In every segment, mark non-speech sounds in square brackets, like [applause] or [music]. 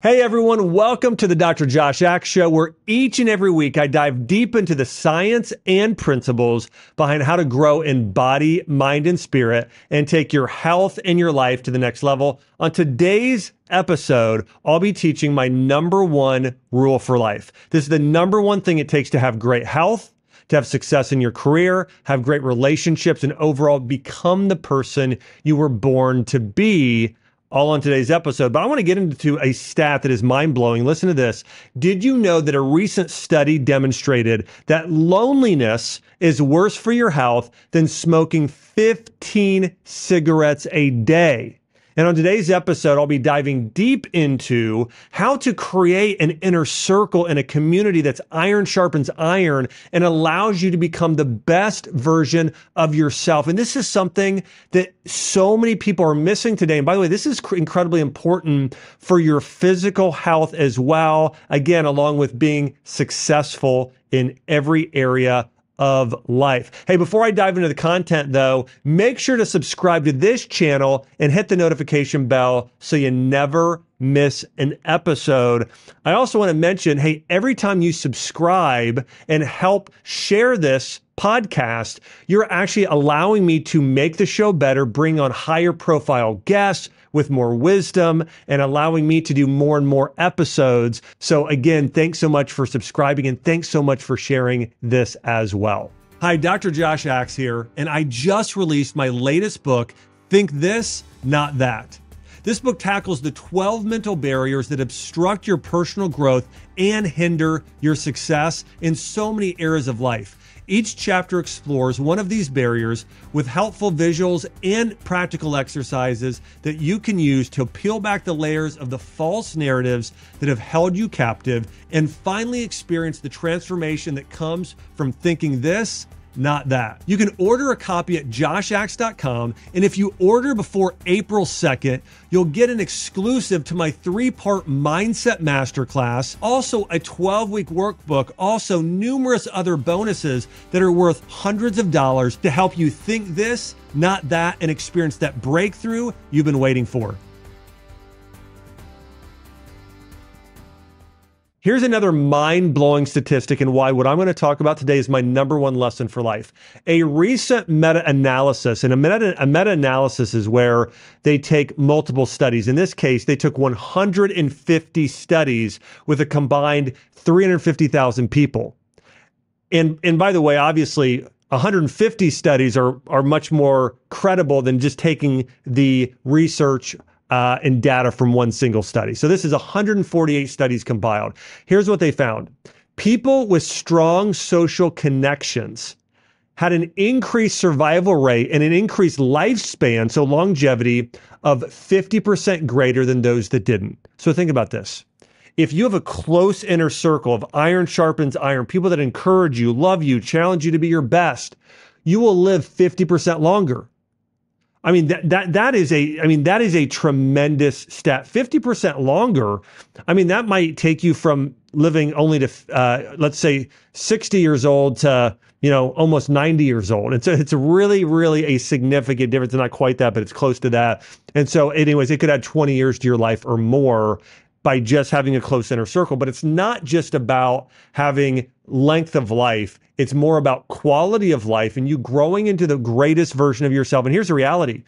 Hey everyone, welcome to the Dr. Josh Axe Show, where each and every week I dive deep into the science and principles behind how to grow in body, mind, and spirit and take your health and your life to the next level. On today's episode, I'll be teaching my number one rule for life. This is the number one thing it takes to have great health, to have success in your career, have great relationships, and overall become the person you were born to be all on today's episode. But I want to get into a stat that is mind blowing. Listen to this. Did you know that a recent study demonstrated that loneliness is worse for your health than smoking 15 cigarettes a day? And on today's episode, I'll be diving deep into how to create an inner circle in a community that's iron sharpens iron and allows you to become the best version of yourself. And this is something that so many people are missing today. And by the way, this is cr- incredibly important for your physical health as well. Again, along with being successful in every area of life. Hey, before I dive into the content though, make sure to subscribe to this channel and hit the notification bell so you never miss an episode. I also want to mention, hey, every time you subscribe and help share this podcast, you're actually allowing me to make the show better, bring on higher profile guests, with more wisdom and allowing me to do more and more episodes. So, again, thanks so much for subscribing and thanks so much for sharing this as well. Hi, Dr. Josh Axe here, and I just released my latest book, Think This, Not That. This book tackles the 12 mental barriers that obstruct your personal growth and hinder your success in so many areas of life. Each chapter explores one of these barriers with helpful visuals and practical exercises that you can use to peel back the layers of the false narratives that have held you captive and finally experience the transformation that comes from thinking this not that. You can order a copy at joshaxe.com. And if you order before April 2nd, you'll get an exclusive to my three part mindset masterclass, also a 12 week workbook, also numerous other bonuses that are worth hundreds of dollars to help you think this, not that, and experience that breakthrough you've been waiting for. Here's another mind blowing statistic and why what I'm going to talk about today is my number one lesson for life. A recent meta analysis, and a meta analysis is where they take multiple studies. In this case, they took 150 studies with a combined 350,000 people. And, and by the way, obviously, 150 studies are, are much more credible than just taking the research uh, and data from one single study. So this is 148 studies compiled. Here's what they found. People with strong social connections had an increased survival rate and an increased lifespan, so longevity of 50% greater than those that didn't. So think about this. If you have a close inner circle of iron sharpens iron, people that encourage you, love you, challenge you to be your best, you will live 50% longer. I mean that that that is a I mean that is a tremendous stat. Fifty percent longer. I mean that might take you from living only to uh, let's say sixty years old to you know almost ninety years old. It's a, it's really really a significant difference. Not quite that, but it's close to that. And so, anyways, it could add twenty years to your life or more by just having a close inner circle. But it's not just about having length of life. It's more about quality of life and you growing into the greatest version of yourself. And here's the reality.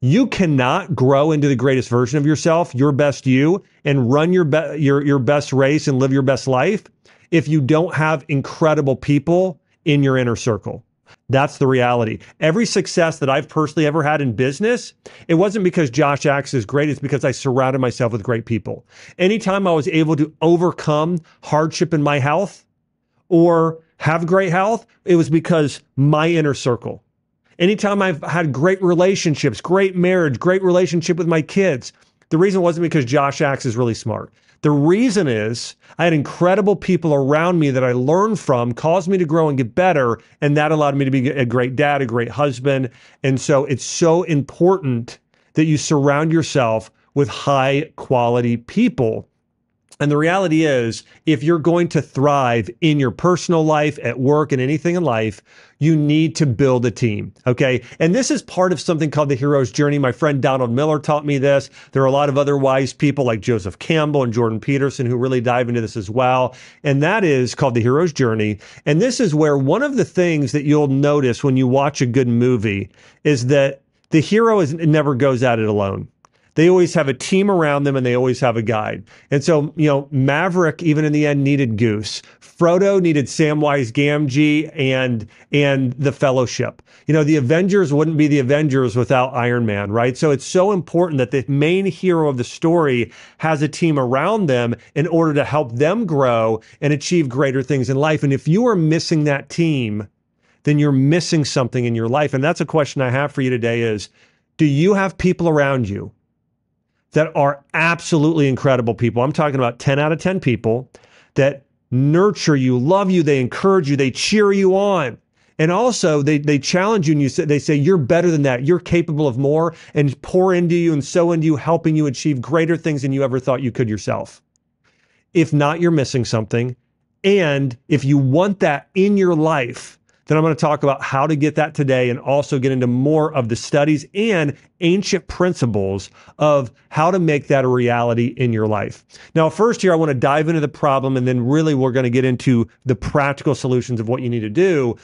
You cannot grow into the greatest version of yourself, your best you, and run your be- your your best race and live your best life if you don't have incredible people in your inner circle. That's the reality. Every success that I've personally ever had in business, it wasn't because Josh Axe is great. It's because I surrounded myself with great people. Anytime I was able to overcome hardship in my health or have great health, it was because my inner circle. Anytime I've had great relationships, great marriage, great relationship with my kids, the reason wasn't because Josh Axe is really smart. The reason is I had incredible people around me that I learned from, caused me to grow and get better. And that allowed me to be a great dad, a great husband. And so it's so important that you surround yourself with high quality people. And the reality is, if you're going to thrive in your personal life, at work, and anything in life, you need to build a team. Okay. And this is part of something called the hero's journey. My friend Donald Miller taught me this. There are a lot of other wise people like Joseph Campbell and Jordan Peterson who really dive into this as well. And that is called the hero's journey. And this is where one of the things that you'll notice when you watch a good movie is that the hero is never goes at it alone they always have a team around them and they always have a guide. And so, you know, Maverick, even in the end, needed Goose. Frodo needed Samwise Gamgee and and the Fellowship. You know, the Avengers wouldn't be the Avengers without Iron Man, right? So it's so important that the main hero of the story has a team around them in order to help them grow and achieve greater things in life. And if you are missing that team, then you're missing something in your life. And that's a question I have for you today is do you have people around you that are absolutely incredible people. I'm talking about 10 out of 10 people that nurture you, love you, they encourage you, they cheer you on. And also they they challenge you and you say they say you're better than that. You're capable of more and pour into you and sow into you, helping you achieve greater things than you ever thought you could yourself. If not, you're missing something. And if you want that in your life, then I'm going to talk about how to get that today and also get into more of the studies and ancient principles of how to make that a reality in your life. Now, first here, I want to dive into the problem and then really we're going to get into the practical solutions of what you need to do.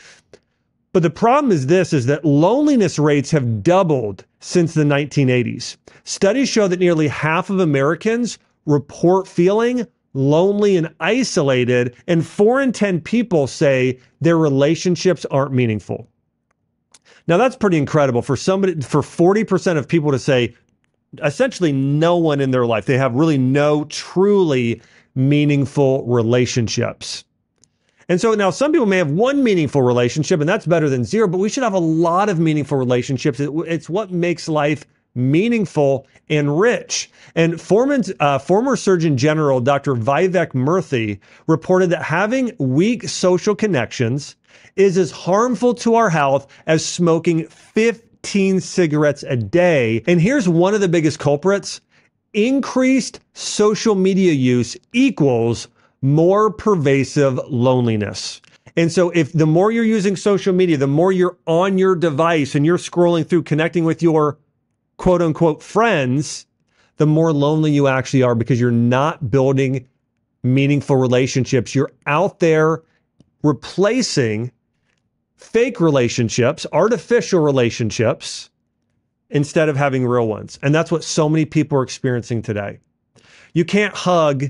But the problem is this is that loneliness rates have doubled since the 1980s. Studies show that nearly half of Americans report feeling lonely and isolated. And four in 10 people say their relationships aren't meaningful. Now, that's pretty incredible for somebody, for 40% of people to say essentially no one in their life, they have really no truly meaningful relationships. And so now some people may have one meaningful relationship, and that's better than zero, but we should have a lot of meaningful relationships. It's what makes life meaningful and rich. And uh, former Surgeon General Dr. Vivek Murthy reported that having weak social connections is as harmful to our health as smoking 15 cigarettes a day. And here's one of the biggest culprits increased social media use equals more pervasive loneliness. And so if the more you're using social media, the more you're on your device and you're scrolling through connecting with your quote unquote friends, the more lonely you actually are because you're not building meaningful relationships. You're out there replacing fake relationships, artificial relationships, instead of having real ones. And that's what so many people are experiencing today. You can't hug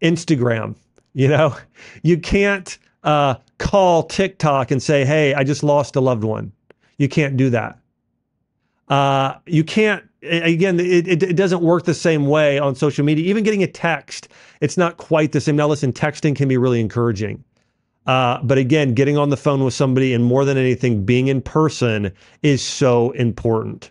Instagram, you know, [laughs] you can't uh, call TikTok and say, hey, I just lost a loved one. You can't do that. Uh, you can't again it, it, it, doesn't work the same way on social media. Even getting a text it's not quite the same. Now listen texting can be really encouraging. Uh, but again getting on the phone with somebody and more than anything being in person is so important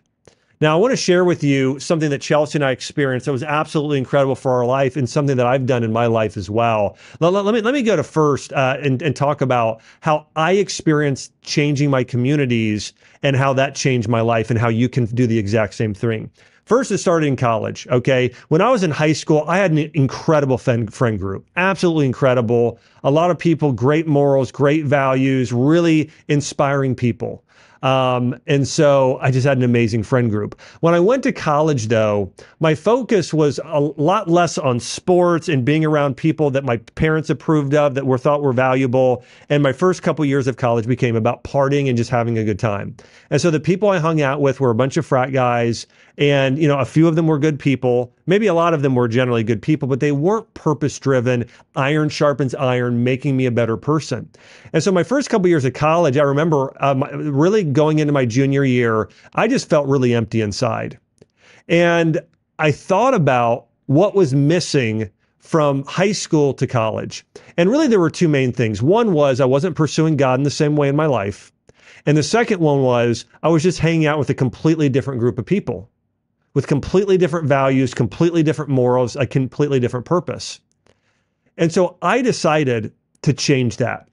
now, I want to share with you something that Chelsea and I experienced that was absolutely incredible for our life and something that I've done in my life as well. Let, let, let me, let me go to first uh, and, and talk about how I experienced changing my communities and how that changed my life and how you can do the exact same thing. First, it started in college. Okay. When I was in high school, I had an incredible friend, friend group, absolutely incredible. A lot of people, great morals, great values, really inspiring people. Um, and so I just had an amazing friend group. When I went to college, though, my focus was a lot less on sports and being around people that my parents approved of that were thought were valuable. And my first couple years of college became about partying and just having a good time. And so the people I hung out with were a bunch of frat guys, and you know, a few of them were good people. Maybe a lot of them were generally good people, but they weren't purpose driven. Iron sharpens iron, making me a better person. And so my first couple years of college, I remember um, really going into my junior year, I just felt really empty inside. And I thought about what was missing from high school to college. And really, there were two main things. One was I wasn't pursuing God in the same way in my life. And the second one was I was just hanging out with a completely different group of people with completely different values, completely different morals, a completely different purpose. And so I decided to change that.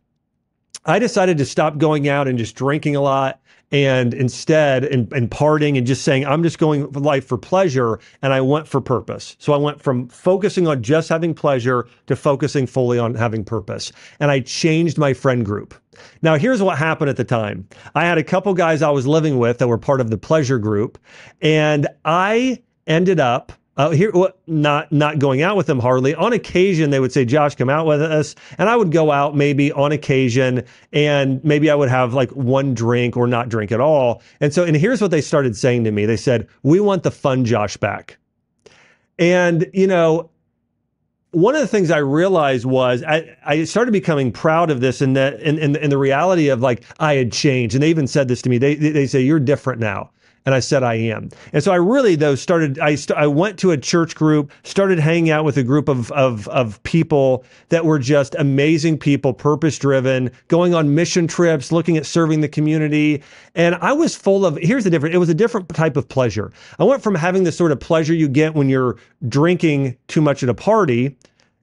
I decided to stop going out and just drinking a lot and instead and, and partying and just saying i'm just going for life for pleasure and i went for purpose. So i went from focusing on just having pleasure to focusing fully on having purpose. And i changed my friend group. Now here's what happened at the time. I had a couple guys i was living with that were part of the pleasure group and i ended up uh, here, not not going out with them hardly. On occasion, they would say, "Josh, come out with us," and I would go out maybe on occasion, and maybe I would have like one drink or not drink at all. And so, and here's what they started saying to me: They said, "We want the fun Josh back," and you know. One of the things I realized was I, I started becoming proud of this and that and, and, and the reality of like I had changed. And they even said this to me. They, they say, You're different now. And I said, I am. And so I really, though, started, I, st- I went to a church group, started hanging out with a group of, of, of people that were just amazing people, purpose driven, going on mission trips, looking at serving the community. And I was full of, here's the difference it was a different type of pleasure. I went from having the sort of pleasure you get when you're drinking too much at a party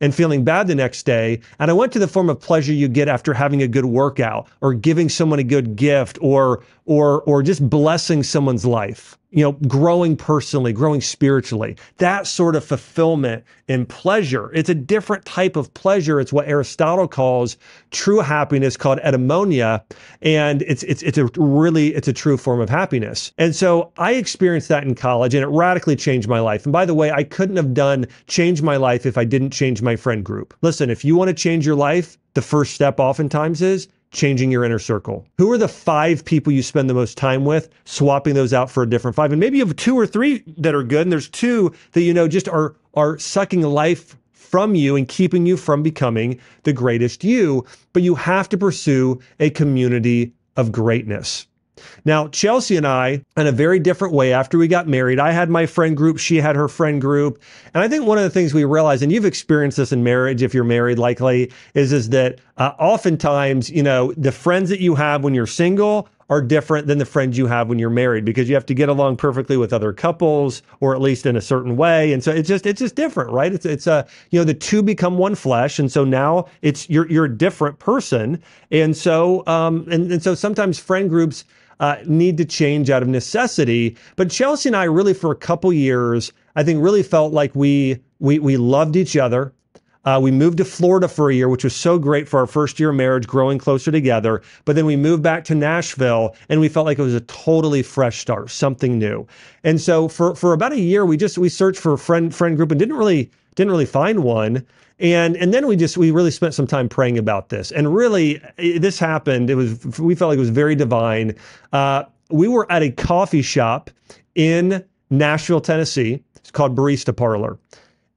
and feeling bad the next day. And I went to the form of pleasure you get after having a good workout or giving someone a good gift or or or just blessing someone's life you know, growing personally, growing spiritually, that sort of fulfillment and pleasure. It's a different type of pleasure. It's what Aristotle calls true happiness called eudaimonia. And it's, it's, it's a really, it's a true form of happiness. And so I experienced that in college and it radically changed my life. And by the way, I couldn't have done change my life if I didn't change my friend group. Listen, if you want to change your life, the first step oftentimes is changing your inner circle? Who are the five people you spend the most time with? Swapping those out for a different five. And maybe you have two or three that are good, and there's two that you know just are are sucking life from you and keeping you from becoming the greatest you. But you have to pursue a community of greatness. Now, Chelsea and I, in a very different way, after we got married, I had my friend group, she had her friend group. And I think one of the things we realized, and you've experienced this in marriage if you're married, likely, is, is that uh, oftentimes, you know, the friends that you have when you're single are different than the friends you have when you're married because you have to get along perfectly with other couples or at least in a certain way. And so it's just it's just different right? It's it's a you know the two become one flesh. And so now it's you're you're a different person. And so um and, and so sometimes friend groups uh, need to change out of necessity. But Chelsea and I really, for a couple years, I think really felt like we we we loved each other. Uh, we moved to Florida for a year, which was so great for our first year of marriage, growing closer together. But then we moved back to Nashville, and we felt like it was a totally fresh start, something new. And so for for about a year, we just we searched for a friend friend group and didn't really didn't really find one. And and then we just we really spent some time praying about this. And really, it, this happened. It was we felt like it was very divine. Uh, we were at a coffee shop in Nashville, Tennessee. It's called Barista Parlor.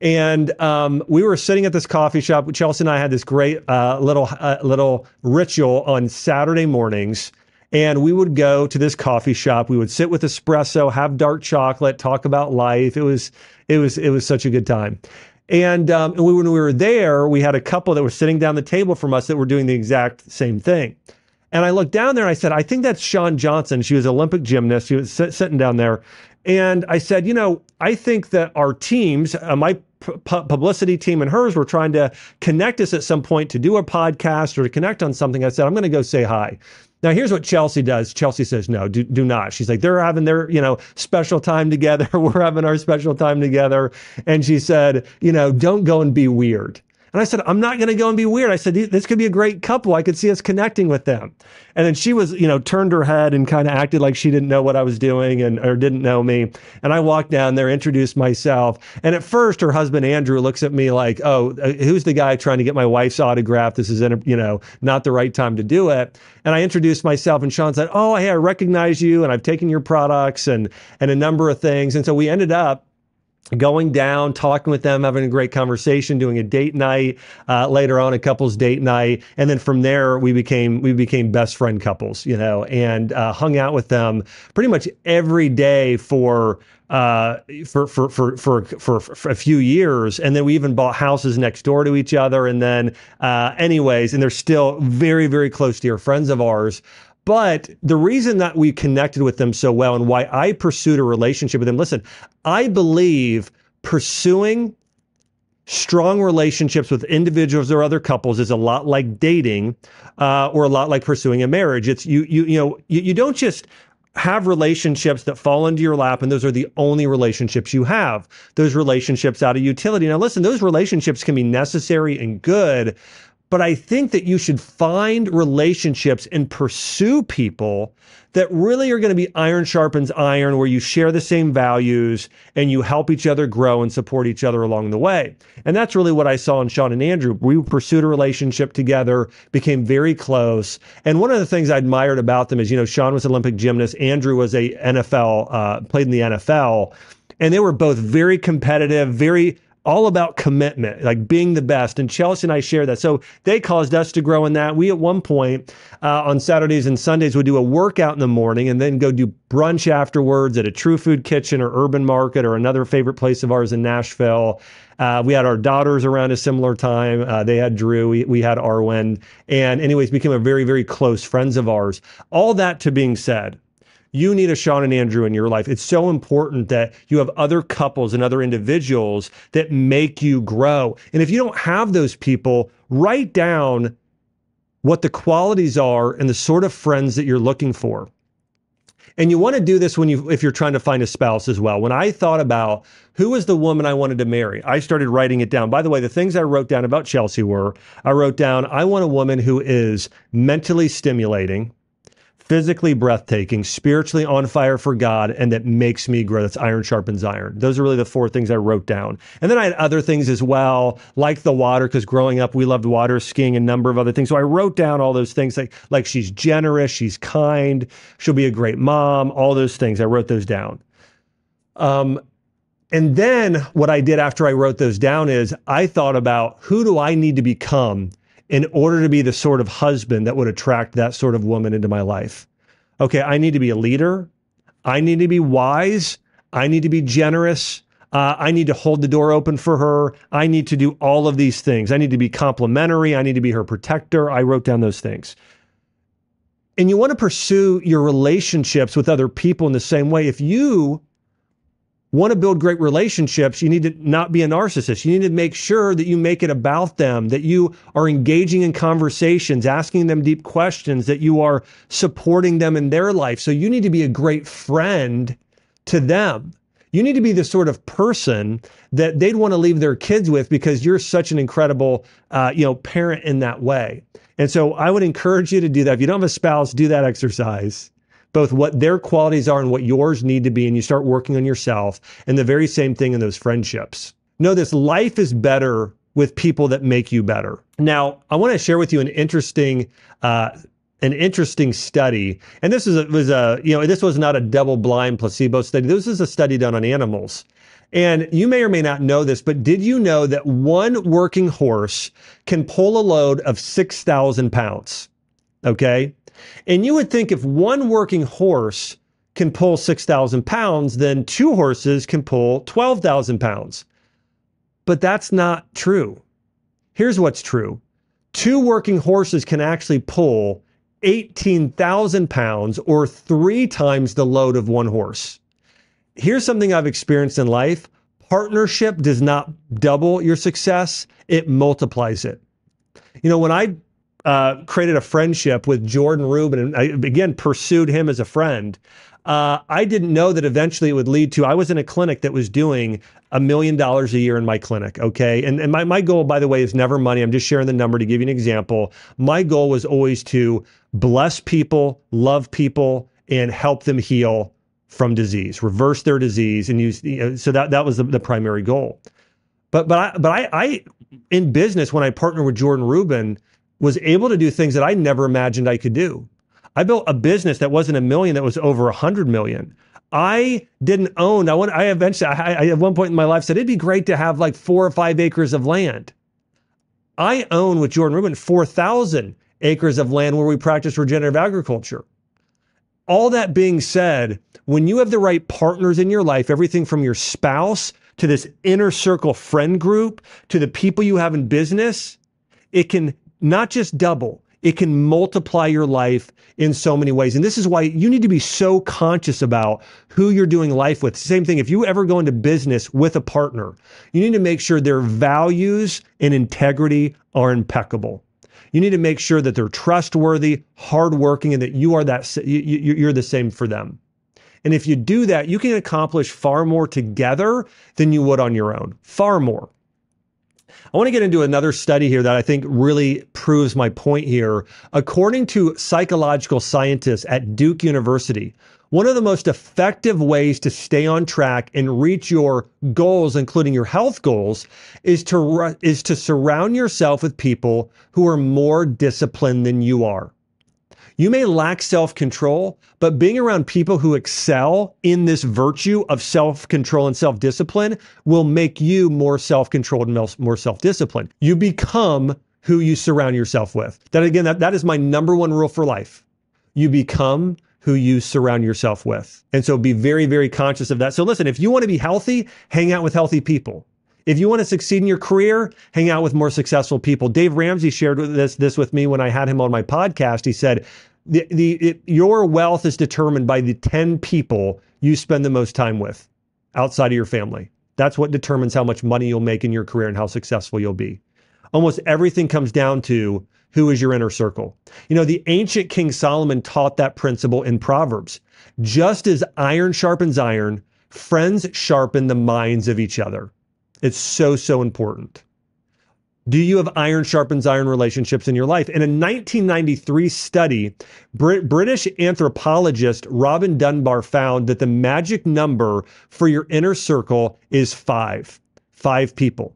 And um, we were sitting at this coffee shop. Chelsea and I had this great uh, little uh, little ritual on Saturday mornings. And we would go to this coffee shop. We would sit with espresso, have dark chocolate, talk about life. It was it was it was such a good time. And, um, and we, when we were there, we had a couple that were sitting down the table from us that were doing the exact same thing. And I looked down there and I said, I think that's Shawn Johnson. She was an Olympic gymnast. She was sit, sitting down there. And I said, you know, I think that our teams, uh, my p- publicity team and hers, were trying to connect us at some point to do a podcast or to connect on something. I said, I'm going to go say hi. Now, here's what Chelsea does. Chelsea says, no, do, do not. She's like, they're having their, you know, special time together. [laughs] We're having our special time together. And she said, you know, don't go and be weird. And I said, I'm not going to go and be weird. I said, this could be a great couple. I could see us connecting with them. And then she was, you know, turned her head and kind of acted like she didn't know what I was doing and or didn't know me. And I walked down there, introduced myself. And at first, her husband Andrew looks at me like, "Oh, uh, who's the guy trying to get my wife's autograph? This is, you know, not the right time to do it." And I introduced myself, and Shawn said, "Oh, hey, I recognize you, and I've taken your products and and a number of things." And so we ended up going down, talking with them, having a great conversation, doing a date night, uh, later on a couples date night, and then from there we became we became best friend couples, you know, and uh, hung out with them pretty much every day for. Uh, for, for, for, for, for, for a few years. And then we even bought houses next door to each other. And then, uh, anyways, and they're still very, very close dear friends of ours. But the reason that we connected with them so well and why I pursued a relationship with them, listen, I believe pursuing strong relationships with individuals or other couples is a lot like dating uh, or a lot like pursuing a marriage. It's you, you, you know, you, you don't just have relationships that fall into your lap and those are the only relationships you have those relationships out of utility now listen those relationships can be necessary and good but I think that you should find relationships and pursue people that really are going to be iron sharpens iron, where you share the same values and you help each other grow and support each other along the way. And that's really what I saw in Shawn and Andrew. We pursued a relationship together, became very close. And one of the things I admired about them is, you know, Shawn was an Olympic gymnast, Andrew was a NFL, uh, played in the NFL. And they were both very competitive, very all about commitment, like being the best. And Chelsea and I share that. So they caused us to grow in that. We at one point uh, on Saturdays and Sundays would do a workout in the morning and then go do brunch afterwards at a True Food Kitchen or Urban Market or another favorite place of ours in Nashville. Uh, we had our daughters around a similar time. Uh, they had Drew. We, we had Arwen. And anyways, became a very, very close friends of ours. All that to being said, you need a Shawn and Andrew in your life. It's so important that you have other couples and other individuals that make you grow. And if you don't have those people, write down what the qualities are and the sort of friends that you're looking for. And you want to do this when you if you're trying to find a spouse as well. When I thought about who was the woman I wanted to marry, I started writing it down. By the way, the things I wrote down about Chelsea were I wrote down I want a woman who is mentally stimulating, physically breathtaking, spiritually on fire for God, and that makes me grow. That's iron sharpens iron. Those are really the four things I wrote down. And then I had other things as well, like the water, because growing up we loved water skiing, a number of other things. So I wrote down all those things like like she's generous, she's kind, she'll be a great mom, all those things. I wrote those down. Um, and then what I did after I wrote those down is I thought about who do I need to become in order to be the sort of husband that would attract that sort of woman into my life. Okay, I need to be a leader. I need to be wise. I need to be generous. Uh, I need to hold the door open for her. I need to do all of these things. I need to be complimentary. I need to be her protector. I wrote down those things. And you want to pursue your relationships with other people in the same way. If you want to build great relationships, you need to not be a narcissist. You need to make sure that you make it about them, that you are engaging in conversations, asking them deep questions, that you are supporting them in their life. So you need to be a great friend to them. You need to be the sort of person that they'd want to leave their kids with because you're such an incredible, uh, you know, parent in that way. And so I would encourage you to do that. If you don't have a spouse, do that exercise both what their qualities are and what yours need to be, and you start working on yourself. And the very same thing in those friendships. Know this life is better with people that make you better. Now, I want to share with you an interesting uh, an interesting study, and this is a, was a you know this was not a double blind placebo study. This is a study done on animals. And you may or may not know this, but did you know that one working horse can pull a load of 6,000 pounds? Okay. And you would think if one working horse can pull 6,000 pounds, then two horses can pull 12,000 pounds. But that's not true. Here's what's true two working horses can actually pull 18,000 pounds or three times the load of one horse. Here's something I've experienced in life partnership does not double your success, it multiplies it. You know, when I uh, created a friendship with Jordan Rubin and I again pursued him as a friend. Uh, I didn't know that eventually it would lead to. I was in a clinic that was doing a million dollars a year in my clinic. Okay. And, and my, my goal, by the way, is never money. I'm just sharing the number to give you an example. My goal was always to bless people, love people, and help them heal from disease, reverse their disease. And use, you know, so that, that was the, the primary goal. But, but I, but I, I, in business, when I partnered with Jordan Rubin, was able to do things that I never imagined I could do. I built a business that wasn't a million, that was over a hundred million. I didn't own. I want. I eventually. I, I at one point in my life said it'd be great to have like four or five acres of land. I own with Jordan Rubin four thousand acres of land where we practice regenerative agriculture. All that being said, when you have the right partners in your life, everything from your spouse to this inner circle friend group to the people you have in business, it can not just double, it can multiply your life in so many ways. And this is why you need to be so conscious about who you're doing life with. Same thing, if you ever go into business with a partner, you need to make sure their values and integrity are impeccable. You need to make sure that they're trustworthy, hardworking, and that you are that you're the same for them. And if you do that, you can accomplish far more together than you would on your own. Far more. I want to get into another study here that I think really proves my point here. According to psychological scientists at Duke University, one of the most effective ways to stay on track and reach your goals, including your health goals, is to, is to surround yourself with people who are more disciplined than you are. You may lack self control, but being around people who excel in this virtue of self control and self discipline will make you more self controlled and more self disciplined. You become who you surround yourself with. That again, that, that is my number one rule for life. You become who you surround yourself with. And so be very, very conscious of that. So listen, if you want to be healthy, hang out with healthy people. If you want to succeed in your career, hang out with more successful people. Dave Ramsey shared this this with me when I had him on my podcast. He said, the, the it, your wealth is determined by the 10 people you spend the most time with outside of your family. That's what determines how much money you'll make in your career and how successful you'll be. Almost everything comes down to who is your inner circle. You know, the ancient King Solomon taught that principle in Proverbs. Just as iron sharpens iron, friends sharpen the minds of each other. It's so, so important. Do you have iron sharpens iron relationships in your life? In a 1993 study, Brit- British anthropologist Robin Dunbar found that the magic number for your inner circle is five, five people.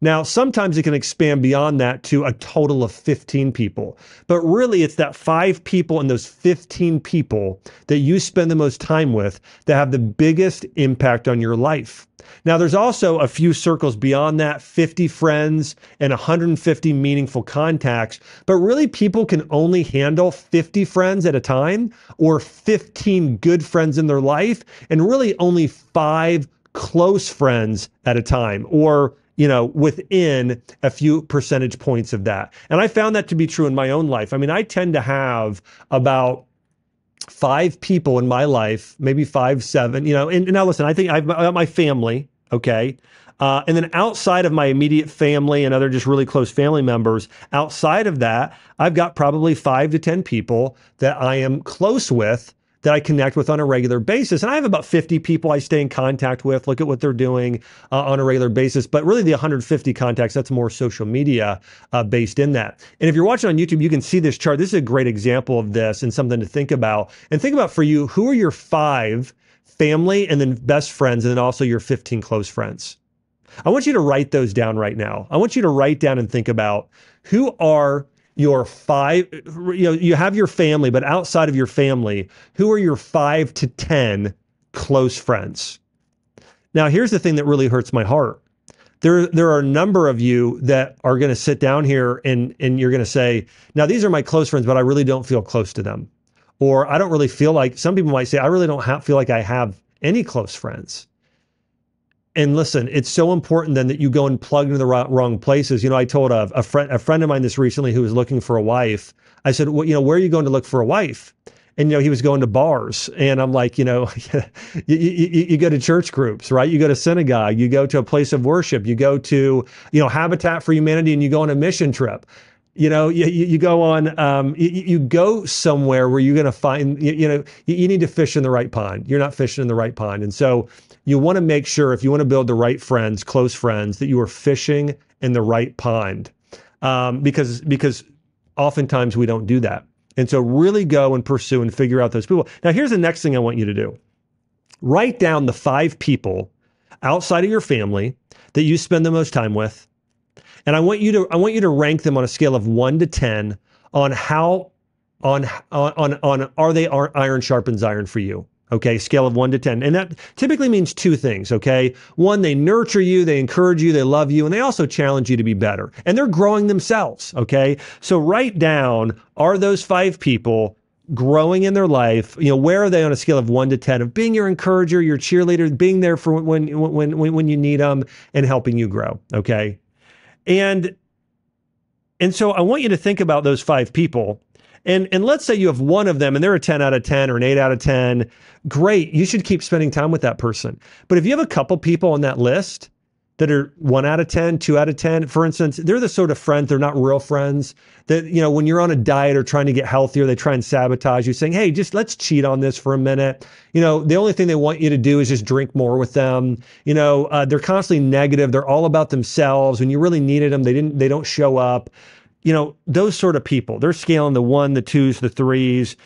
Now, sometimes it can expand beyond that to a total of 15 people, but really it's that five people and those 15 people that you spend the most time with that have the biggest impact on your life. Now, there's also a few circles beyond that 50 friends and 150 meaningful contacts, but really people can only handle 50 friends at a time or 15 good friends in their life, and really only five close friends at a time or you know, within a few percentage points of that. And I found that to be true in my own life. I mean, I tend to have about five people in my life, maybe five, seven, you know, and, and now listen, I think I've got my family, okay. Uh, and then outside of my immediate family and other just really close family members, outside of that, I've got probably five to 10 people that I am close with that I connect with on a regular basis. And I have about 50 people I stay in contact with, look at what they're doing uh, on a regular basis. But really, the 150 contacts, that's more social media uh, based in that. And if you're watching on YouTube, you can see this chart. This is a great example of this and something to think about. And think about for you, who are your five family and then best friends, and then also your 15 close friends? I want you to write those down right now. I want you to write down and think about who are your five, you know, you have your family, but outside of your family, who are your five to 10 close friends? Now, here's the thing that really hurts my heart. There, there are a number of you that are going to sit down here and, and you're going to say, now these are my close friends, but I really don't feel close to them. Or I don't really feel like, some people might say, I really don't have, feel like I have any close friends and listen, it's so important then that you go and plug into the wrong places. You know, I told a, a friend a friend of mine this recently who was looking for a wife. I said, well, you know, where are you going to look for a wife? And you know, he was going to bars, and I'm like, you know, [laughs] you, you, you, go to church groups, right? You go to synagogue, you go to a place of worship, you go to, you know, Habitat for Humanity, and you go on a mission trip you know you, you go on um, you, you, go somewhere where you're going to find you, you know you, need to fish in the right pond you're not fishing in the right pond and so you want to make sure if you want to build the right friends, close friends, that you are fishing in the right pond, um, because because oftentimes we don't do that. And so really go and pursue and figure out those people. Now, here's the next thing I want you to do. Write down the five people outside of your family that you spend the most time with. And I want you to I want you to rank them on a scale of 1 to 10 on how on on on are they iron sharpens iron for you? Okay, scale of one to 10. And that typically means two things. Okay. One, they nurture you, they encourage you, they love you, and they also challenge you to be better. And they're growing themselves. Okay. So write down are those five people growing in their life? You know, where are they on a scale of one to 10 of being your encourager, your cheerleader, being there for when, when, when, when you need them and helping you grow? Okay. And And so I want you to think about those five people. And, and let's say you have one of them and they're a 10 out of 10 or an 8 out of 10. Great. You should keep spending time with that person. But if you have a couple people on that list that are one out of 10, two out of 10, for instance, they're the sort of friends, they're not real friends that, you know, when you're on a diet or trying to get healthier, they try and sabotage you saying, Hey, just let's cheat on this for a minute. You know, the only thing they want you to do is just drink more with them. You know, uh, they're constantly negative. They're all about themselves. When you really needed them, they didn't, they don't show up. You know, those sort of people, they're scaling the one, the twos, the threes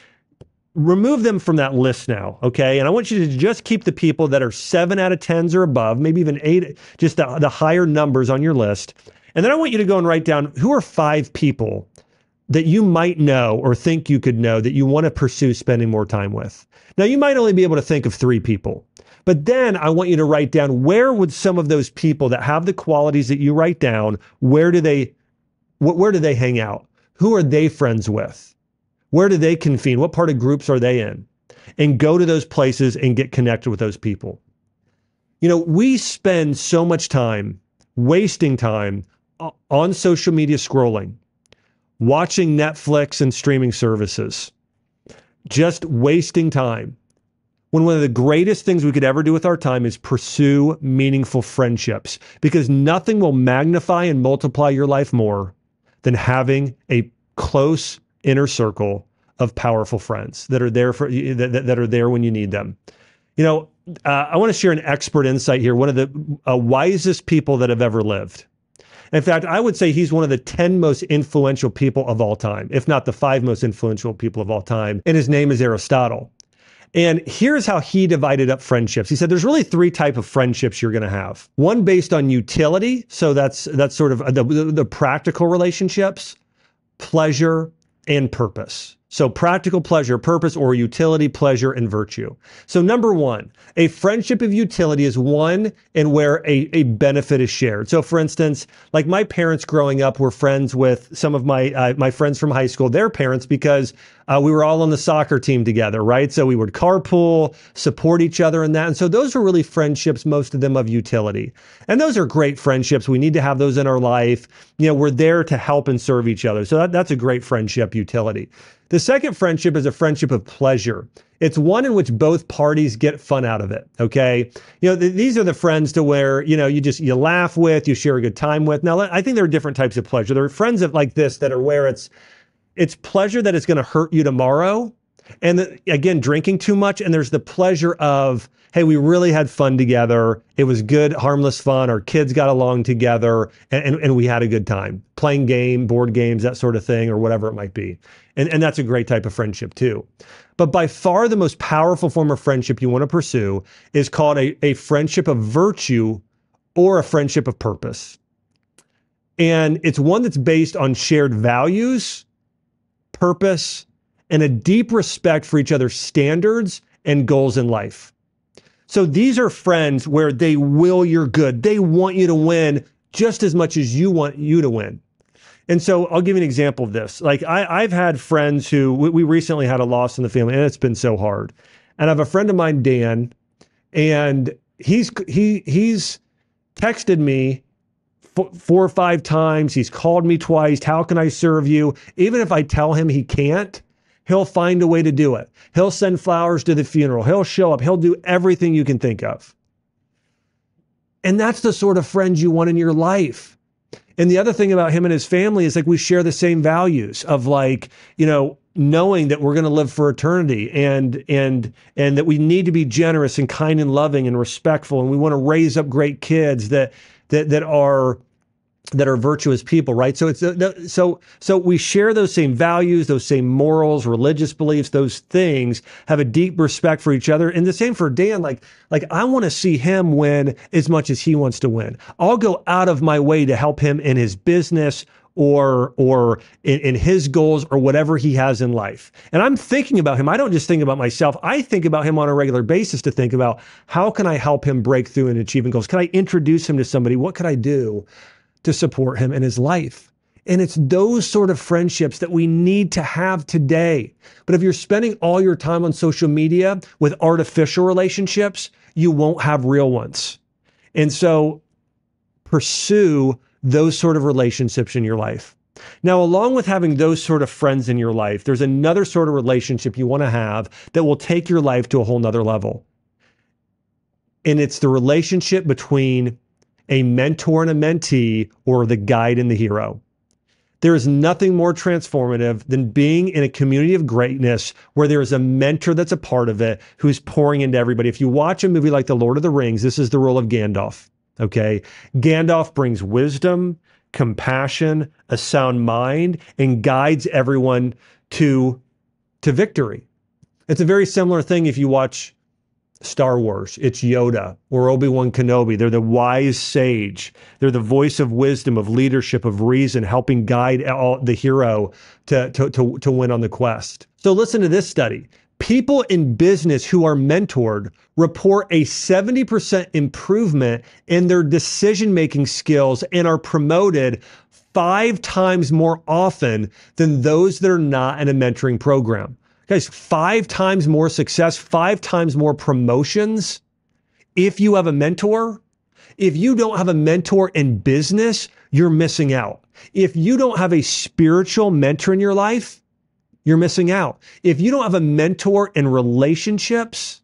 remove them from that list now, okay? And I want you to just keep the people that are seven out of tens or above, maybe even eight, just the, the higher numbers on your list. And then I want you to go and write down who are five people that you might know or think you could know that you want to pursue spending more time with. Now, you might only be able to think of three people, but then I want you to write down where would some of those people that have the qualities that you write down, where do they, where do they hang out? Who are they friends with? Where do they convene? What part of groups are they in? And go to those places and get connected with those people. You know, we spend so much time wasting time on social media scrolling, watching Netflix and streaming services, just wasting time. When one of the greatest things we could ever do with our time is pursue meaningful friendships because nothing will magnify and multiply your life more than having a close inner circle of powerful friends that are there for that, that are there when you need them. You know, uh, I want to share an expert insight here. One of the uh, wisest people that have ever lived. In fact, I would say he's one of the 10 most influential people of all time, if not the five most influential people of all time. And his name is Aristotle. And here's how he divided up friendships. He said there's really three type of friendships you're going to have. One based on utility, so that's that's sort of the, the, the practical relationships, pleasure, and purpose. So practical pleasure, purpose, or utility, pleasure, and virtue. So number one, a friendship of utility is one in where a, a benefit is shared. So for instance, like my parents growing up were friends with some of my uh, my friends from high school, their parents, because uh, we were all on the soccer team together, right? So we would carpool, support each other in that. And so those are really friendships, most of them of utility. And those are great friendships. We need to have those in our life. You know, we're there to help and serve each other. So that, that's a great friendship utility. The second friendship is a friendship of pleasure. It's one in which both parties get fun out of it. Okay. You know, th- these are the friends to where, you know, you just, you laugh with, you share a good time with. Now, I think there are different types of pleasure. There are friends of like this that are where it's, it's pleasure that it's going to hurt you tomorrow. And the, again, drinking too much. And there's the pleasure of, hey, we really had fun together. It was good, harmless fun. Our kids got along together and, and, and, we had a good time playing game, board games, that sort of thing, or whatever it might be. And, and that's a great type of friendship too. But by far the most powerful form of friendship you want to pursue is called a, a friendship of virtue or a friendship of purpose. And it's one that's based on shared values, purpose, and a deep respect for each other's standards and goals in life. So these are friends where they will your good. They want you to win just as much as you want you to win. And so I'll give you an example of this. Like I, have had friends who we, we recently had a loss in the family, and it's been so hard. And I have a friend of mine, Dan, and he's he he's texted me four or five times. He's called me twice. How can I serve you? Even if I tell him he can't, He'll find a way to do it. He'll send flowers to the funeral. He'll show up. He'll do everything you can think of. And that's the sort of friend you want in your life. And the other thing about him and his family is like we share the same values of like, you know, knowing that we're going to live for eternity and and and that we need to be generous and kind and loving and respectful. And we want to raise up great kids that that that are that are virtuous people, right? So it's uh, so so we share those same values, those same morals, religious beliefs, those things have a deep respect for each other. And the same for Dan. Like like I want to see him win as much as he wants to win. I'll go out of my way to help him in his business or or in, in, his goals or whatever he has in life. And I'm thinking about him. I don't just think about myself. I think about him on a regular basis to think about how can I help him break through and achieving goals? Can I introduce him to somebody? What could I do? To support him in his life. And it's those sort of friendships that we need to have today. But if you're spending all your time on social media with artificial relationships, you won't have real ones. And so pursue those sort of relationships in your life. Now, along with having those sort of friends in your life, there's another sort of relationship you want to have that will take your life to a whole nother level. And it's the relationship between a mentor and a mentee or the guide and the hero. There is nothing more transformative than being in a community of greatness where there is a mentor that's a part of it who's pouring into everybody. If you watch a movie like The Lord of the Rings, this is the role of Gandalf. Okay. Gandalf brings wisdom, compassion, a sound mind, and guides everyone to, to victory. It's a very similar thing if you watch Star Wars. It's Yoda or Obi Wan Kenobi. They're the wise sage. They're the voice of wisdom, of leadership, of reason, helping guide all, the hero to, to, to, to win on the quest. So listen to this study. People in business who are mentored report a 70% improvement in their decision making skills and are promoted five times more often than those that are not in a mentoring program. Guys, five times more success, five times more promotions if you have a mentor. If you don't have a mentor in business, you're missing out. If you don't have a spiritual mentor in your life, you're missing out. If you don't have a mentor in relationships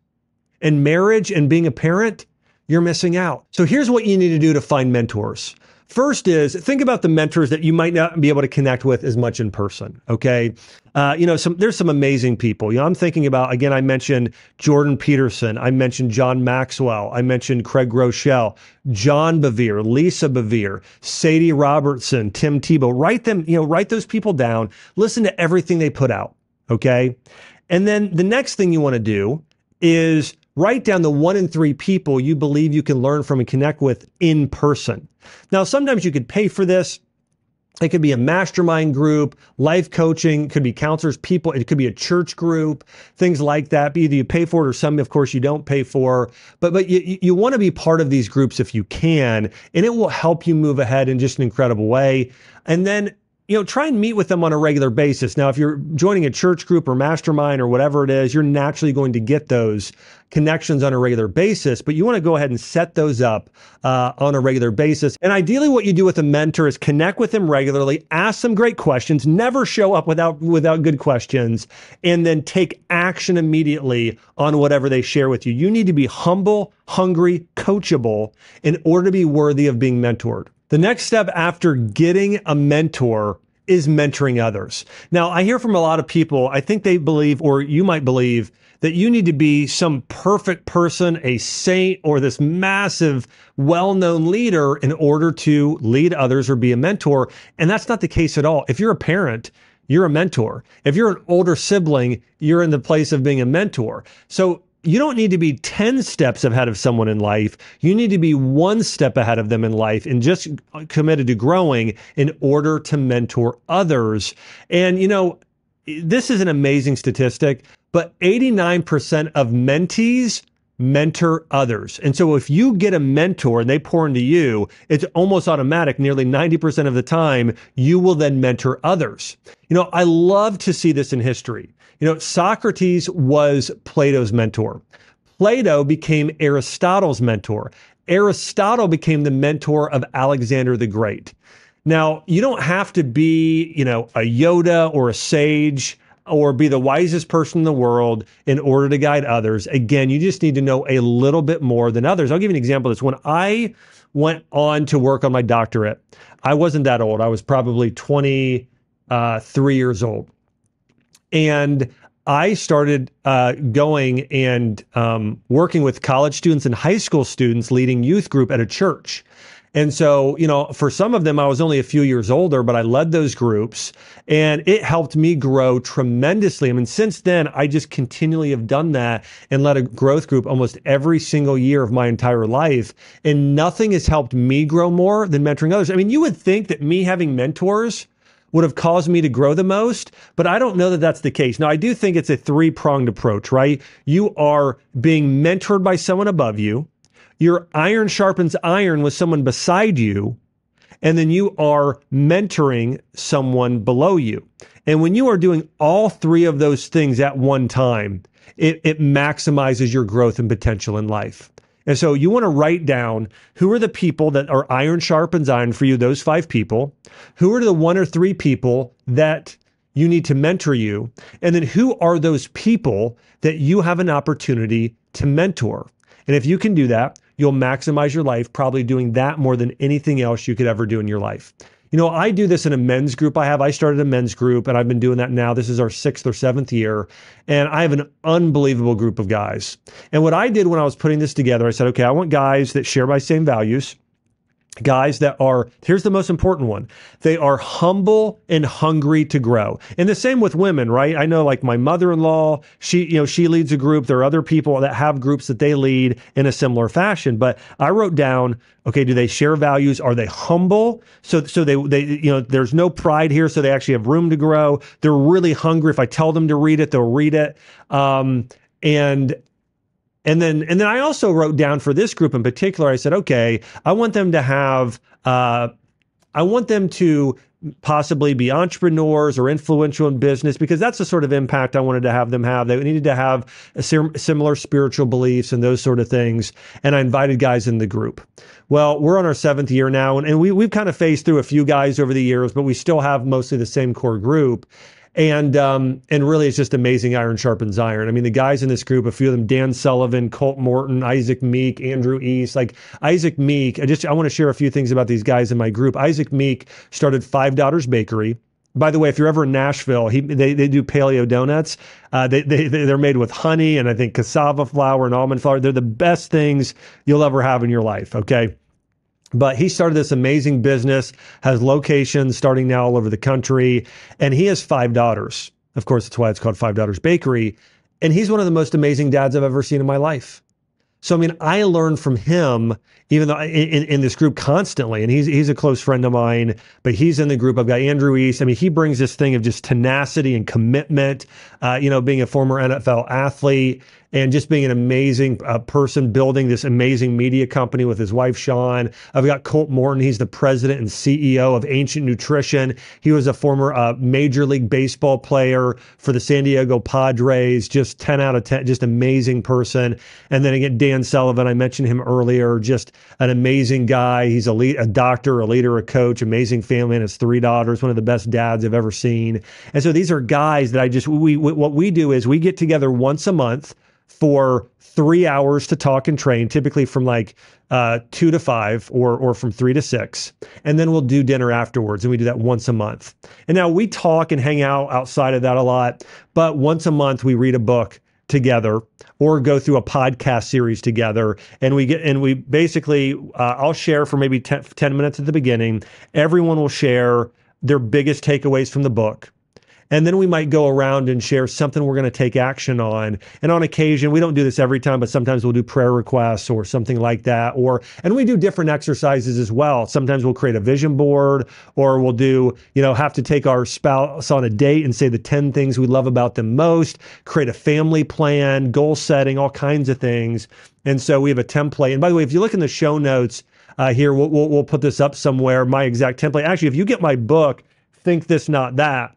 and marriage and being a parent, you're missing out. So here's what you need to do to find mentors. First is think about the mentors that you might not be able to connect with as much in person. Okay. Uh, you know, some there's some amazing people. You know, I'm thinking about again. I mentioned Jordan Peterson. I mentioned John Maxwell. I mentioned Craig Groeschel, John Bevere, Lisa Bevere, Sadie Robertson, Tim Tebow. Write them. You know, write those people down. Listen to everything they put out. Okay, and then the next thing you want to do is write down the one in three people you believe you can learn from and connect with in person. Now, sometimes you could pay for this. It could be a mastermind group, life coaching, could be counselors, people, it could be a church group, things like that. Either you pay for it or some, of course, you don't pay for. But but you, you want to be part of these groups if you can, and it will help you move ahead in just an incredible way. And then you know, try and meet with them on a regular basis. Now, if you're joining a church group or mastermind or whatever it is, you're naturally going to get those connections on a regular basis, but you want to go ahead and set those up uh, on a regular basis. And ideally, what you do with a mentor is connect with them regularly, ask them great questions, never show up without without good questions, and then take action immediately on whatever they share with you. You need to be humble, hungry, coachable in order to be worthy of being mentored. The next step after getting a mentor is mentoring others. Now, I hear from a lot of people, I think they believe, or you might believe, that you need to be some perfect person, a saint, or this massive, well known leader in order to lead others or be a mentor. And that's not the case at all. If you're a parent, you're a mentor. If you're an older sibling, you're in the place of being a mentor. So you don't need to be 10 steps ahead of someone in life. You need to be one step ahead of them in life and just committed to growing in order to mentor others. And, you know, this is an amazing statistic, but 89% of mentees mentor others. And so if you get a mentor and they pour into you, it's almost automatic. Nearly 90% of the time, you will then mentor others. You know, I love to see this in history. You know, Socrates was Plato's mentor. Plato became Aristotle's mentor. Aristotle became the mentor of Alexander the Great. Now, you don't have to be, you know, a Yoda or a sage or be the wisest person in the world in order to guide others. Again, you just need to know a little bit more than others. I'll give you an example of this. When I went on to work on my doctorate, I wasn't that old. I was probably 23 years old. And I started uh, going and um, working with college students and high school students leading youth group at a church. And so, you know, for some of them, I was only a few years older, but I led those groups and it helped me grow tremendously. I mean, since then, I just continually have done that and led a growth group almost every single year of my entire life. And nothing has helped me grow more than mentoring others. I mean, you would think that me having mentors, would have caused me to grow the most, but I don't know that that's the case. Now, I do think it's a three pronged approach, right? You are being mentored by someone above you your iron sharpens iron with someone beside you, and then you are mentoring someone below you. And when you are doing all three of those things at one time, it, it maximizes your growth and potential in life. And so you want to write down who are the people that are iron sharpens iron for you, those five people. Who are the one or three people that you need to mentor you? And then who are those people that you have an opportunity to mentor? And if you can do that, you'll maximize your life, probably doing that more than anything else you could ever do in your life. You know, I do this in a men's group I have. I started a men's group and I've been doing that now. This is our sixth or seventh year. And I have an unbelievable group of guys. And what I did when I was putting this together, I said, okay, I want guys that share my same values guys that are here's the most important one. They are humble and hungry to grow. And the same with women right? I know like my mother-in-law she you know she leads a group. There are other people that have groups that they lead in a similar fashion. But i wrote down okay do they share values? Are they humble? So so they they you know there's no pride here so they actually have room to grow. They're really hungry. If i tell them to read it they'll read it. Um, and and then and then I also wrote down for this group in particular, I said, okay, I want them to have uh, I want them to possibly be entrepreneurs or influential in business because that's the sort of impact I wanted to have them have. They needed to have sim- similar spiritual beliefs and those sort of things. And I invited guys in the group. Well, we're on our seventh year now, and, and we, we've kind of phased through a few guys over the years, but we still have mostly the same core group and um, and really it's just amazing iron sharpens iron. I mean, the guys in this group, a few of them, Dan Sullivan, Colt Morton, Isaac Meek, Andrew East, like Isaac Meek. I just I want to share a few things about these guys in my group. Isaac Meek started Five Daughters Bakery. By the way, if you're ever in Nashville, he, they, they do paleo donuts. Uh, they, they, they're made with honey and I think cassava flour and almond flour. They're the best things you'll ever have in your life. Okay. But he started this amazing business, has locations starting now all over the country, and he has five daughters. Of course, that's why it's called Five Daughters Bakery. And he's one of the most amazing dads I've ever seen in my life. So, I mean, I learned from him, even though in, in this group constantly, and he's he's a close friend of mine, but he's in the group. I've got Andrew East. I mean, he brings this thing of just tenacity and commitment. Uh, you know, being a former NFL athlete, and just being an amazing uh, person building this amazing media company with his wife, Shawn. I've got Colt Morton. He's the president and CEO of Ancient Nutrition. He was a former uh, Major League Baseball player for the San Diego Padres, just 10 out of 10, just amazing person. And then again, Dan Sullivan, I mentioned him earlier, just an amazing guy. He's a, lead, a doctor, a leader, a coach, amazing family, and his three daughters, one of the best dads I've ever seen. And so these are guys that I just, we, we what we do is we get together once a month for three hours to talk and train, typically from like uh, two to five or or from three to six, and then we'll do dinner afterwards, and we do that once a month. And now we talk and hang out outside of that a lot, but once a month we read a book together or go through a podcast series together. And we get and we basically uh, i'll share for maybe 10, 10 minutes at the beginning. Everyone will share their biggest takeaways from the book and then we might go around and share something we're going to take action on. And on occasion, we don't do this every time, but sometimes we'll do prayer requests or something like that. Or, and we do different exercises as well. Sometimes we'll create a vision board or we'll do, you know, have to take our spouse on a date and say the 10 things we love about them most, create a family plan, goal setting, all kinds of things. And so we have a template. And by the way, if you look in the show notes, uh, here, we'll, we'll, we'll put this up somewhere, my exact template. Actually, if you get my book, Think This, Not That,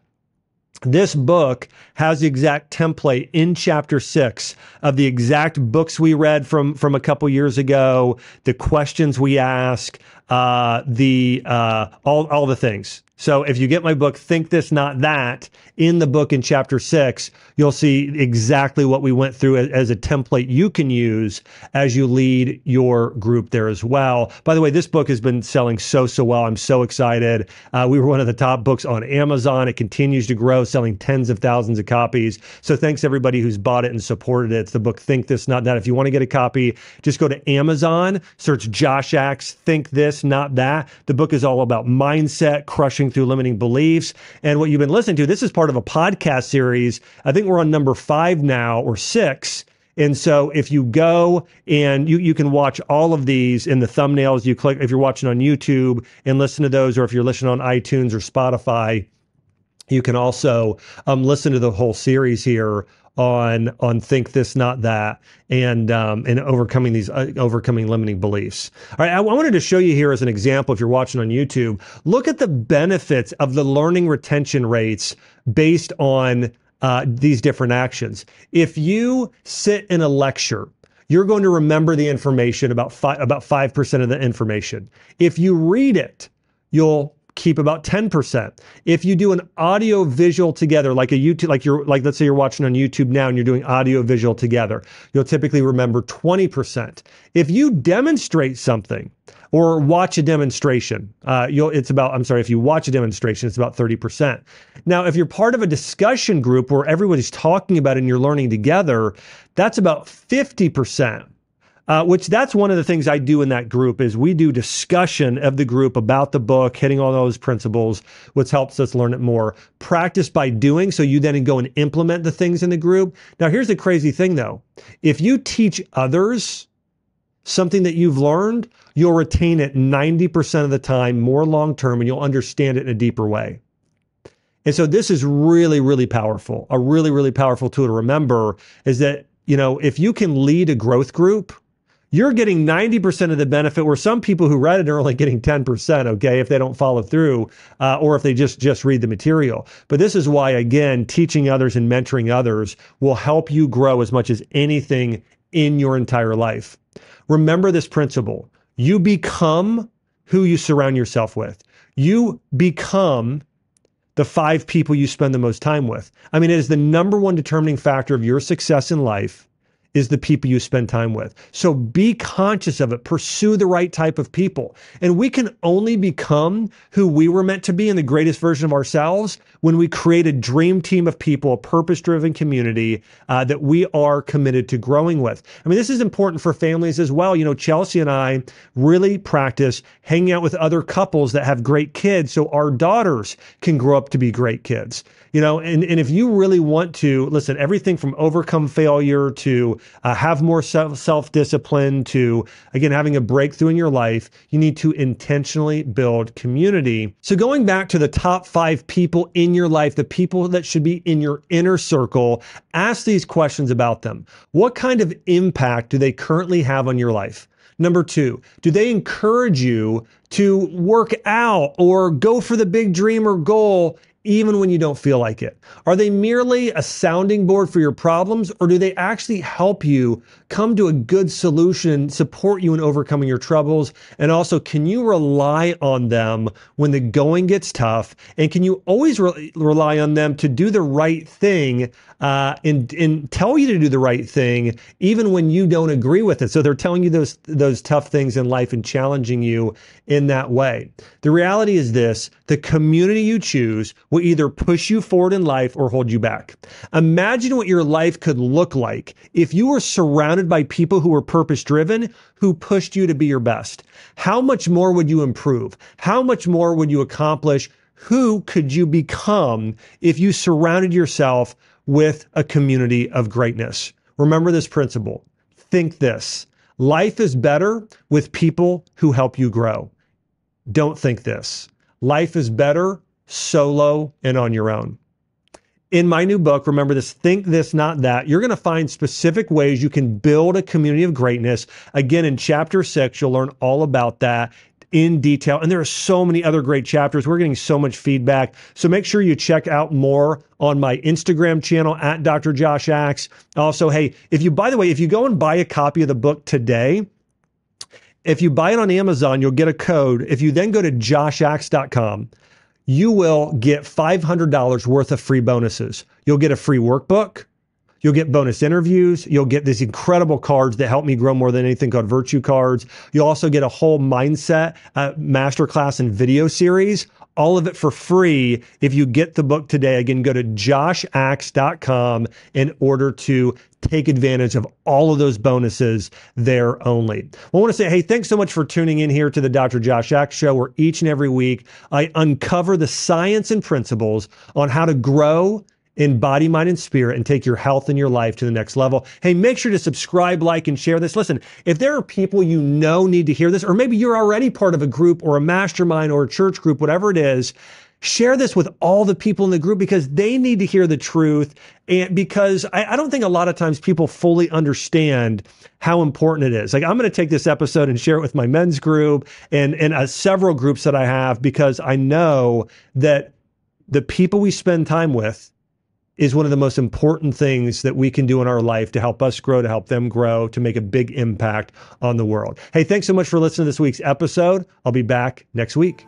this book has the exact template in chapter six of the exact books we read from from a couple years ago, the questions we ask, uh, the uh, all all the things. So if you get my book, Think This, Not That, in the book in chapter six, you'll see exactly what we went through as, a template you can use as you lead your group there as well. By the way, this book has been selling so, so well. I'm so excited. Uh, we were one of the top books on Amazon. It continues to grow, selling tens of thousands of copies. So thanks everybody who's bought it and supported it. It's the book Think This, Not That. If you want to get a copy, just go to Amazon, search Josh Axe, Think This, Not That. The book is all about mindset, crushing through limiting beliefs. And what you've been listening to, this is part of a podcast series. I think we're on number five now or six. And so if you go and you, you can watch all of these in the thumbnails, you click, if you're watching on YouTube and listen to those, or if you're listening on iTunes or Spotify, you can also um, listen to the whole series here on on think this not that and um, and overcoming these uh, overcoming limiting beliefs all right I, I wanted to show you here as an example if you're watching on youtube look at the benefits of the learning retention rates based on uh, these different actions if you sit in a lecture you're going to remember the information about five, about 5% of the information. If you read it, you'll keep about 10%. If you do an audio visual together, like a YouTube, like you're like let's say you're watching on YouTube now and you're doing audio visual together, you'll typically remember 20%. If you demonstrate something or watch a demonstration, uh, you'll it's about I'm sorry, if you watch a demonstration, it's about 30%. Now, if you're part of a discussion group where everybody's talking about it and you're learning together, that's about 50%. Uh, which that's one of the things I do in that group is we do discussion of the group about the book, hitting all those principles, which helps us learn it more. Practice by doing, so you then go and implement the things in the group. Now, here's the crazy thing though: if you teach others something that you've learned, you'll retain it 90% of the time more long term, and you'll understand it in a deeper way. And so this is really, really powerful. A really, really powerful tool to remember is that, you know, if you can lead a growth group, you're getting 90% of the benefit where some people who read it are only getting 10% okay if they don't follow through uh, or if they just just read the material. But this is why again teaching others and mentoring others will help you grow as much as anything in your entire life. Remember this principle. You become who you surround yourself with. You become the five people you spend the most time with. I mean it is the number one determining factor of your success in life is the people you spend time with. So be conscious of it. Pursue the right type of people. And we can only become who we were meant to be in the greatest version of ourselves when we create a dream team of people, a purpose driven community uh, that we are committed to growing with. I mean, this is important for families as well. You know, Chelsea and I really practice hanging out with other couples that have great kids so our daughters can grow up to be great kids. You know, and, and if you really want to listen, everything from overcome failure to uh, have more self discipline to, again, having a breakthrough in your life, you need to intentionally build community. So, going back to the top five people in your life, the people that should be in your inner circle, ask these questions about them. What kind of impact do they currently have on your life? Number two, do they encourage you to work out or go for the big dream or goal even when you don't feel like it? Are they merely a sounding board for your problems, or do they actually help you come to a good solution, support you in overcoming your troubles? And also, can you rely on them when the going gets tough? And can you always re- rely on them to do the right thing uh, and, and tell you to do the right thing, even when you don't agree with it? So they're telling you those, those tough things in life and challenging you in that way. The reality is this the community you choose will either push you forward in life or hold you back. Imagine what your life could look like if you were surrounded by people who were purpose driven, who pushed you to be your best. How much more would you improve? How much more would you accomplish? Who could you become if you surrounded yourself with a community of greatness? Remember this principle. Think this. Life is better with people who help you grow. Don't think this. Life is better solo and on your own. In my new book, remember this Think This, Not That, you're going to find specific ways you can build a community of greatness. Again, in chapter six, you'll learn all about that in detail. And there are so many other great chapters. We're getting so much feedback. So make sure you check out more on my Instagram channel at Dr. Josh Axe. Also, hey, if you, by the way, if you go and buy a copy of the book today, if you buy it on Amazon, you'll get a code. If you then go to joshaxe.com, you will get $500 worth of free bonuses. You'll get a free workbook. You'll get bonus interviews. You'll get these incredible cards that help me grow more than anything called virtue cards. You'll also get a whole mindset uh, masterclass and video series all of it for free if you get the book today. Again, go to joshaxe.com in order to take advantage of all of those bonuses there only. I want to say, hey, thanks so much for tuning in here to the Dr. Josh Axe Show, where each and every week I uncover the science and principles on how to grow in body, mind, and spirit and take your health and your life to the next level. Hey, make sure to subscribe, like, and share this. Listen, if there are people you know need to hear this, or maybe you're already part of a group or a mastermind or a church group, whatever it is, share this with all the people in the group because they need to hear the truth. And because I, I don't think a lot of times people fully understand how important it is. Like I'm going to take this episode and share it with my men's group and, and uh, several groups that I have because I know that the people we spend time with is one of the most important things that we can do in our life to help us grow, to help them grow, to make a big impact on the world. Hey, thanks so much for listening to this week's episode. I'll be back next week.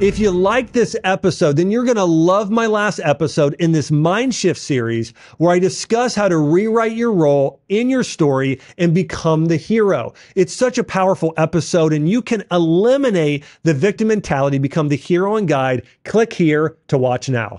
If you like this episode, then you're going to love my last episode in this Mind Shift series where I discuss how to rewrite your role in your story and become the hero. It's such a powerful episode and you can eliminate the victim mentality, become the hero and guide. Click here to watch now.